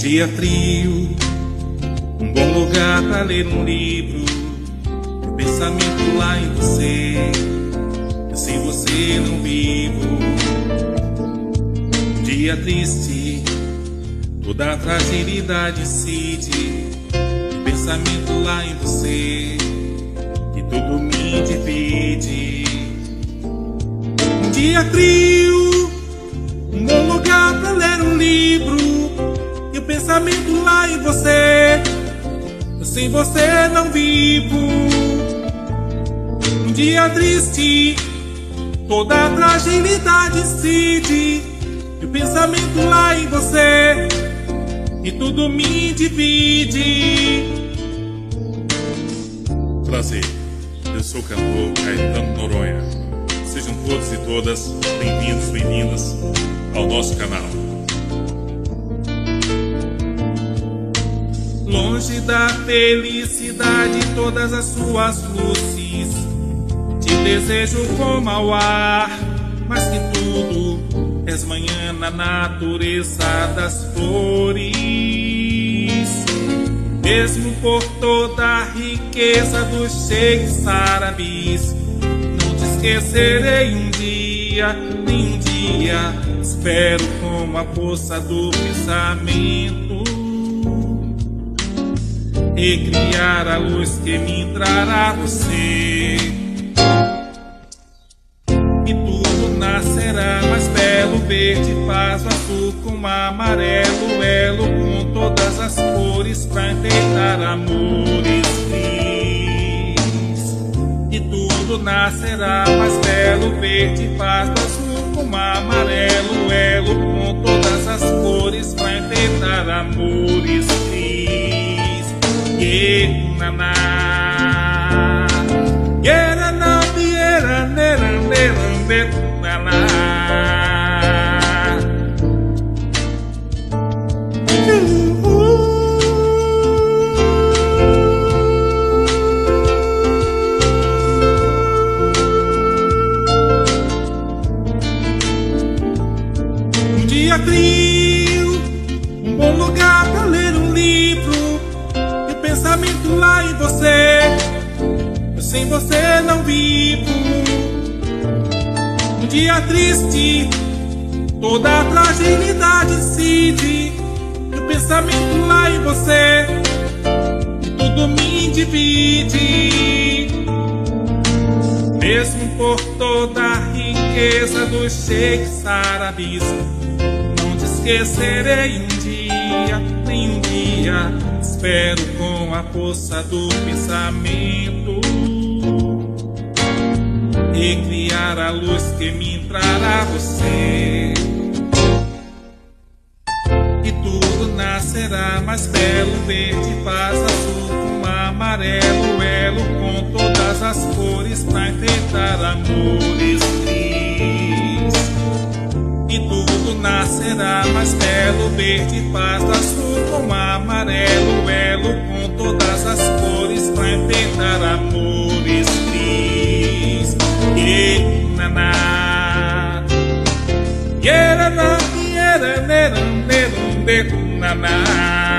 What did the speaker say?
dia frio, um bom lugar para ler um livro. O pensamento lá em você, sem você não vivo. Um dia triste, toda a fragilidade incide. O pensamento lá em você, que tudo me divide. Um dia frio, um bom lugar para ler um livro. O pensamento lá em você, eu sem você não vivo. Um dia triste, toda a fragilidade incide. O pensamento lá em você, e tudo me divide. Prazer, eu sou o cantor Caetano Noronha. Sejam todos e todas bem-vindos, bem-vindas ao nosso canal. Longe da felicidade, todas as suas luzes. Te desejo como ao ar, mais que tudo, és manhã na natureza das flores. Mesmo por toda a riqueza dos sheiks árabes, não te esquecerei um dia, nem um dia. Espero com a força do pensamento e criar a luz que me trará você. E tudo nascerá mais belo, verde, paz, azul com amarelo, elo com todas as cores pra enfeitar amores feliz. E tudo nascerá mais belo, verde, paz, azul com amarelo, elo com todas as cores pra enfeitar amores. Yeah, na na. Yeah, na na, yeah, pensamento lá em você. Eu sem você não vivo. Um dia triste, toda a fragilidade incide e o pensamento lá em você. E tudo me divide. Mesmo por toda a riqueza dos sheiks árabes, não te esquecerei um dia, nem um dia. Espero com a força do pensamento e criar a luz que me trará você. E tudo nascerá mais belo, verde, paz, azul com amarelo, elo com todas as cores pra enfeitar amores feliz. E tudo nascerá mais belo, verde, paz, azul com amarelo, elo com todas as cores pra enfeitar amores feliz. E na na. Yeah, na na, yeah, na